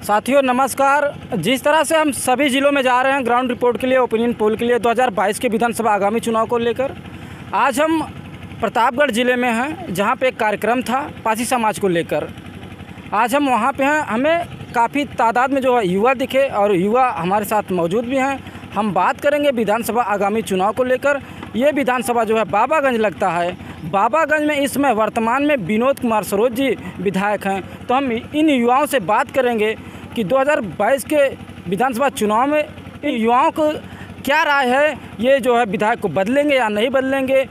साथियों, नमस्कार। जिस तरह से हम सभी ज़िलों में जा रहे हैं ग्राउंड रिपोर्ट के लिए, ओपिनियन पोल के लिए 2022 के विधानसभा आगामी चुनाव को लेकर, आज हम प्रतापगढ़ ज़िले में हैं, जहाँ पे एक कार्यक्रम था, पासी समाज को लेकर। आज हम वहाँ पे हैं, हमें काफ़ी तादाद में जो है युवा दिखे और युवा हमारे साथ मौजूद भी हैं। हम बात करेंगे विधानसभा आगामी चुनाव को लेकर, ये विधानसभा जो है बाबागंज लगता है। बाबागंज में इस समय वर्तमान में विनोद कुमार सरोज जी विधायक हैं। तो हम इन युवाओं से बात करेंगे कि 2022 के विधानसभा चुनाव में इन युवाओं को क्या राय है? ये जो है विधायक को बदलेंगे या नहीं बदलेंगे?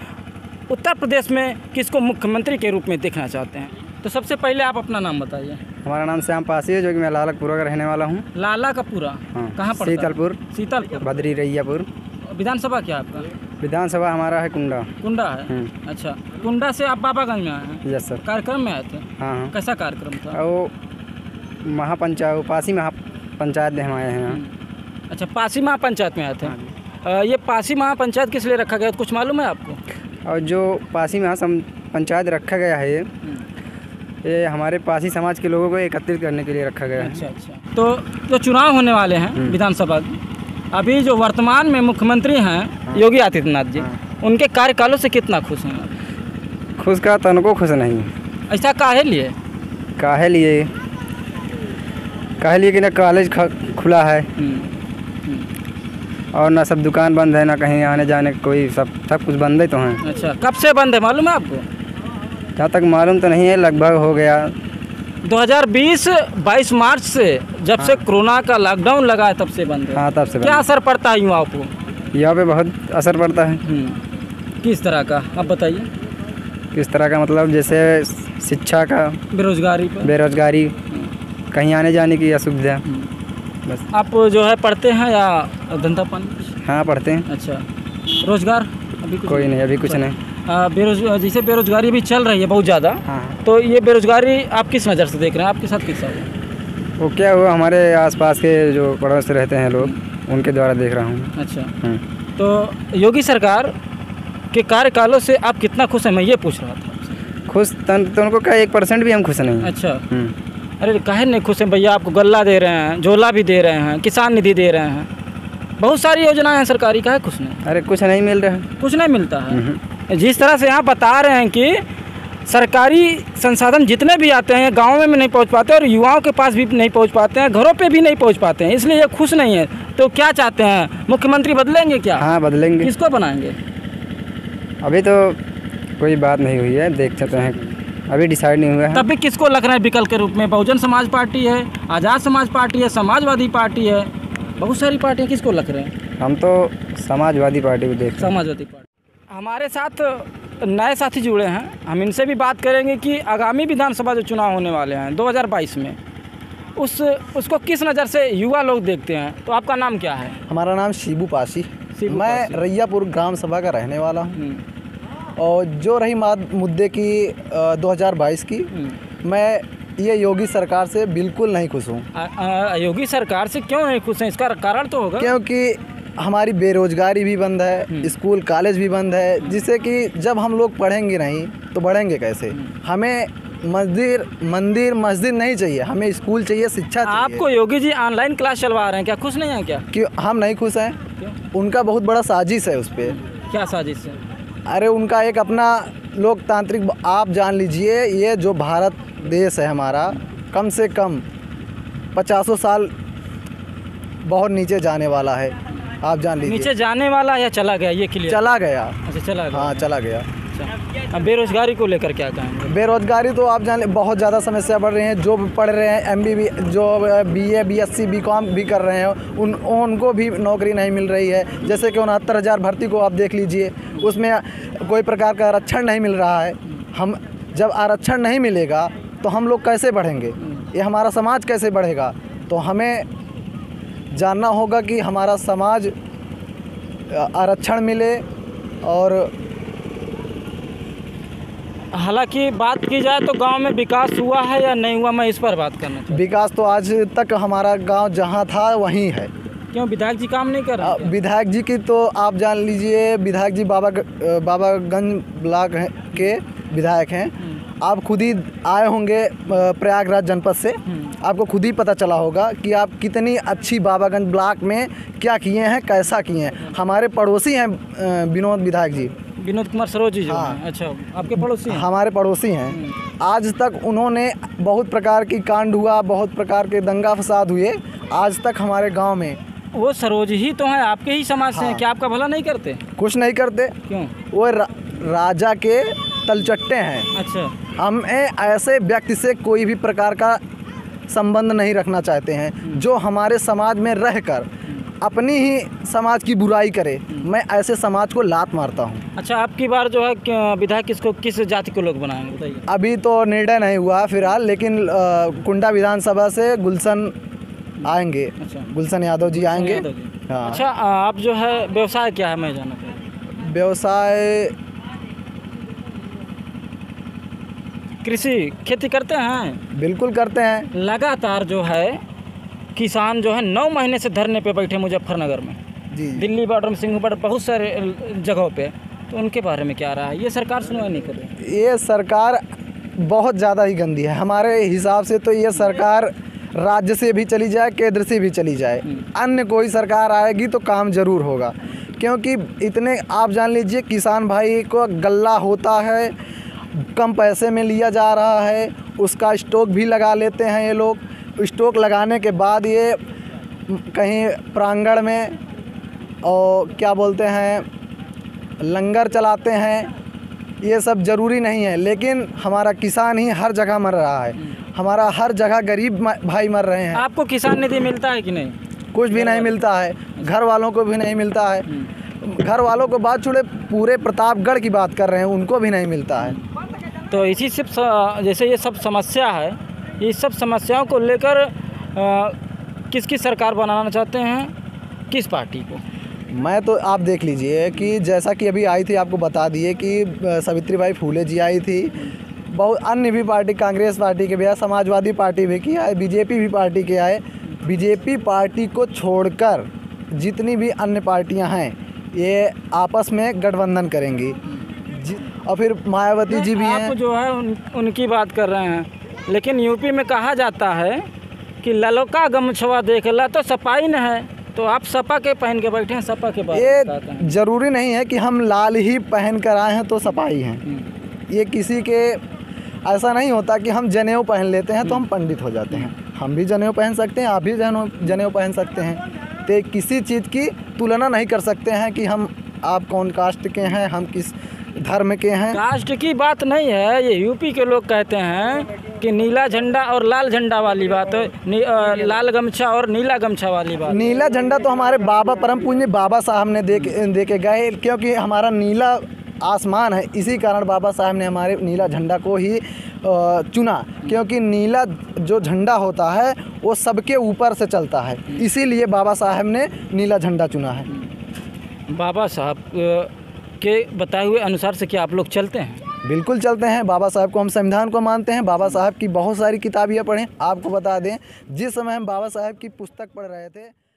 उत्तर प्रदेश में किसको मुख्यमंत्री के रूप में देखना चाहते हैं? तो सबसे पहले आप अपना नाम बताइए। हमारा नाम श्याम पासी है जो कि मैं लालकपुरा का रहने वाला हूँ। लाला का पूरा हाँ, कहाँ पर? शीतलपुर। शीतलपुर। बद्री रैयापुर विधानसभा क्या है आपका? विधानसभा हमारा है कुंडा। कुंडा है? हम्म। अच्छा। कुंडा से आप बाबागंज में आए हैं? Yes sir. कार्यक्रम में आए थे? हाँ हाँ। कैसा कार्यक्रम था? वो महापंचायत पासी महापंचायत में हम आए हैं यहाँ अच्छा पासी महापंचायत में आए थे? ये पासी महापंचायत किस लिए रखा गया? कुछ मालूम है आपको? और जो पासी महा पंचायत रखा गया है ये ये हमारे पासी समाज के लोगों को एकत्रित करने के लिए रखा गया है। अच्छा अच्छा। तो जो चुनाव होने वाले हैं विधानसभा अभी जो वर्तमान में मुख्यमंत्री हैं योगी आदित्यनाथ जी उनके कार्यकालों से कितना खुश हैं? आप? खुश का तनको खुश नहीं। ऐसा काहे लिए? काहे लिए? काहे लिए कि ना कॉलेज खुला है। और ना सब दुकान बंद है ना कहीं आने जाने कोई सब सब कुछ बंद ही तो हैं। अच्छा कब से बंद है? मालूम है आपको? जहाँ तक मालूम तो नहीं है लगभग हो गया 2020 22 मार्च से जब हाँ। से कोरोना का लॉकडाउन लगा है तब से बंद है। हाँ तब से क्या असर पड़ता है युवाओं को यहाँ पे बहुत असर पड़ता है। हम्म, किस तरह का? आप बताइए। किस तरह का मतलब जैसे शिक्षा का बेरोजगारी पर। बेरोजगारी कहीं आने जाने की असुविधा। बस। आप जो है पढ़ते हैं या धंधा पानी? हाँ पढ़ते हैं। अच्छा। रोज़गार? अभी कोई नहीं अभी कुछ नहीं। आ, बेरोजगार जैसे बेरोजगारी भी चल रही है बहुत ज़्यादा हाँ। तो ये बेरोजगारी आप किस नज़र से देख रहे हैं? आपके साथ किस है वो क्या हुआ हमारे आसपास के जो पड़ोस रहते हैं लोग उनके द्वारा देख रहा हूँ। अच्छा। हम्म। तो योगी सरकार के कार्यकालों से आप कितना खुश हैं? मैं ये पूछ रहा था खुश तन तो उनको क्या एक परसेंट भी हम खुश नहीं अच्छा। हम्म। अरे काहे नहीं खुश हैं भैया? आपको गल्ला दे रहे हैं झोला भी दे रहे हैं किसान निधि दे रहे हैं। बहुत सारी योजनाएँ हैं सरकारी काहे खुश नहीं? अरे कुछ नहीं मिल रहा। है कुछ नहीं मिलता है। हम्म। जिस तरह से यहाँ बता रहे हैं कि सरकारी संसाधन जितने भी आते हैं गाँव में नहीं पहुँच पाते और युवाओं के पास भी नहीं पहुँच पाते हैं घरों पर भी नहीं पहुँच पाते हैं इसलिए ये खुश नहीं है। तो क्या चाहते हैं? मुख्यमंत्री बदलेंगे क्या? हाँ बदलेंगे। किसको बनाएँगे? अभी तो कोई बात नहीं हुई है देख सकते हैं। अभी डिसाइड नहीं हुआ है। तभी किसको लग रहा है विकल्प के रूप में? बहुजन समाज पार्टी है आज़ाद समाज पार्टी है समाजवादी पार्टी है बहुत सारी पार्टियाँ किसको लग रहे हैं? हम तो समाजवादी पार्टी को देख समाजवादी पार्टी। हमारे साथ नए साथी जुड़े हैं। हम इनसे भी बात करेंगे कि आगामी विधानसभा जो चुनाव होने वाले हैं 2022 में उस उसको किस नज़र से युवा लोग देखते हैं? तो आपका नाम क्या है? हमारा नाम शिबू पासी। शिबू मैं रैयापुर ग्राम सभा का रहने वाला हूँ। हम्म, और जो रही बात मुद्दे की 2022 की हम्म। मैं ये योगी सरकार से बिल्कुल नहीं खुश हूँ। योगी सरकार से क्यों नहीं खुश हैं? इसका कारण तो होगा। क्योंकि हमारी बेरोजगारी भी बंद है स्कूल कॉलेज भी बंद है जिससे कि जब हम लोग पढ़ेंगे नहीं तो बढ़ेंगे कैसे? हमें मंदिर मंदिर मस्जिद नहीं चाहिए हमें स्कूल चाहिए शिक्षा चाहिए। आपको योगी जी ऑनलाइन क्लास चलवा रहे हैं क्या खुश नहीं है क्या? क्यों हम नहीं खुश हैं? क्यों? उनका बहुत बड़ा साजिश है उस पर क्या साजिश है? अरे उनका एक अपना लोकतांत्रिक आप जान लीजिए ये जो भारत देश है हमारा कम से कम पचासों साल बहुत नीचे जाने वाला है। आप जान लीजिए। नीचे जाने वाला या चला गया? ये क्लियर चला गया। अच्छा चला गया। हाँ चला गया। अच्छा। अब बेरोजगारी को लेकर क्या कहेंगे? बेरोजगारी तो आप जान बहुत ज़्यादा समस्या बढ़ रही है। जो पढ़ रहे हैं एम बी जो B A B S C B com भी कर रहे हैं उन उनको भी नौकरी नहीं मिल रही है। जैसे कि उनहत्तर हज़ार भर्ती को आप देख लीजिए उसमें कोई प्रकार का आरक्षण नहीं मिल रहा है। हम जब आरक्षण नहीं मिलेगा तो हम लोग कैसे बढ़ेंगे? ये हमारा समाज कैसे बढ़ेगा? तो हमें जानना होगा कि हमारा समाज आरक्षण मिले और हालाँकि बात की जाए तो गाँव में विकास हुआ है या नहीं हुआ मैं इस पर बात करना विकास तो आज तक हमारा गाँव जहाँ था वहीं है। क्यों विधायक जी काम नहीं कर रहे विधायक जी की तो आप जान लीजिए विधायक जी बाबा बाबागंज ब्लॉक के विधायक हैं। आप खुद ही आए होंगे प्रयागराज जनपद से। आपको खुद ही पता चला होगा कि आप कितनी अच्छी बाबागंज ब्लॉक में क्या किए हैं कैसा किए हैं। हमारे पड़ोसी हैं विनोद विधायक जी। विनोद कुमार सरोज जी हाँ। अच्छा आपके पड़ोसी हैं? हमारे पड़ोसी हैं। आज तक उन्होंने बहुत प्रकार की कांड हुआ बहुत प्रकार के दंगा फसाद हुए आज तक हमारे गाँव में। वो सरोज ही तो हैं आपके ही समाज से हैं हाँ। क्या आपका भला नहीं करते? कुछ नहीं करते। क्यों? वो रा, राजा के तलचट्टे हैं। अच्छा। हमें ऐसे व्यक्ति से कोई भी प्रकार का संबंध नहीं रखना चाहते हैं जो हमारे समाज में रहकर अपनी ही समाज की बुराई करे मैं ऐसे समाज को लात मारता हूँ। अच्छा आपकी बार जो है विधायक किसको किस जाति को लोग बनाएँगे बताइए। अभी तो निर्णय नहीं हुआ फ़िलहाल लेकिन कुंडा विधानसभा से गुलशन आएँगे। अच्छा। गुलशन यादव जी आएँगे। जी। हाँ। अच्छा आप जो है व्यवसाय क्या है मैं जाना व्यवसाय कृषि खेती करते हैं? बिल्कुल करते हैं। लगातार जो है किसान जो है नौ महीने से धरने पे बैठे मुजफ्फरनगर में। जी दिल्ली बॉर्डर में सिंह बॉर्डर बहुत सारे जगहों पे। तो उनके बारे में क्या रहा है? ये सरकार सुनवाई नहीं कर रही। ये सरकार बहुत ज़्यादा ही गंदी है। हमारे हिसाब से तो ये सरकार राज्य से भी चली जाए केंद्र से भी चली जाए। अन्य कोई सरकार आएगी तो काम ज़रूर होगा। क्योंकि इतने आप जान लीजिए किसान भाई को गल्ला होता है कम पैसे में लिया जा रहा है उसका स्टॉक भी लगा लेते हैं ये लोग। स्टॉक लगाने के बाद ये कहीं प्रांगण में और क्या बोलते हैं लंगर चलाते हैं ये सब ज़रूरी नहीं है। लेकिन हमारा किसान ही हर जगह मर रहा है। हमारा हर जगह गरीब भाई मर रहे हैं। आपको किसान निधि मिलता है कि नहीं? कुछ भी नहीं मिलता है। घर वालों को भी नहीं मिलता है। घर वालों को बात छोड़े पूरे प्रतापगढ़ की बात कर रहे हैं उनको भी नहीं मिलता है। तो इसी सब जैसे ये सब समस्या है ये सब समस्याओं को लेकर किसकी सरकार बनाना चाहते हैं किस पार्टी को? मैं तो आप देख लीजिए कि जैसा कि अभी आई थी आपको बता दिए कि अ, सावित्रीबाई फूले जी आई थी। बहुत अन्य भी पार्टी कांग्रेस पार्टी के भी आए समाजवादी पार्टी भी की आए बीजेपी भी पार्टी के आए। बीजेपी पार्टी को छोड़कर जितनी भी अन्य पार्टियाँ हैं ये आपस में गठबंधन करेंगी। और फिर मायावती जी भी हैं। जो है उन, उनकी बात कर रहे हैं। लेकिन यूपी में कहा जाता है कि ललका गमछवा देख ला तो सपाई न है। तो आप सपा के पहन के बैठे हैं सपा के ये ज़रूरी नहीं है कि हम लाल ही पहन कर आए हैं तो सपाई हैं। हम्म। ये किसी के ऐसा नहीं होता कि हम जनेऊ पहन लेते हैं तो हम पंडित हो जाते हैं। हम भी जनेऊ पहन सकते हैं आप भी जनेऊ जनेऊ पहन सकते हैं। तो किसी चीज़ की तुलना नहीं कर सकते हैं कि हम आप कौन कास्ट के हैं हम किस धर्म के हैं। कास्ट की बात नहीं है ये यूपी के लोग कहते हैं कि नीला झंडा और लाल झंडा वाली बात है नी, लाल गमछा और नीला गमछा वाली बात। नीला झंडा तो हमारे बाबा परम पूज्य बाबा साहब ने दे के दे के गए क्योंकि हमारा नीला आसमान है इसी कारण बाबा साहब ने हमारे नीला झंडा को ही चुना क्योंकि नीला जो झंडा होता है वो सबके ऊपर से चलता है। इसीलिए बाबा साहब ने नीला झंडा चुना है। बाबा साहब के बताए हुए अनुसार से क्या आप लोग चलते हैं? बिल्कुल चलते हैं। बाबा साहब को हम संविधान को मानते हैं। बाबा साहब की बहुत सारी किताबियाँ पढ़ें। आपको बता दें, जिस समय हम बाबा साहब की पुस्तक पढ़ रहे थे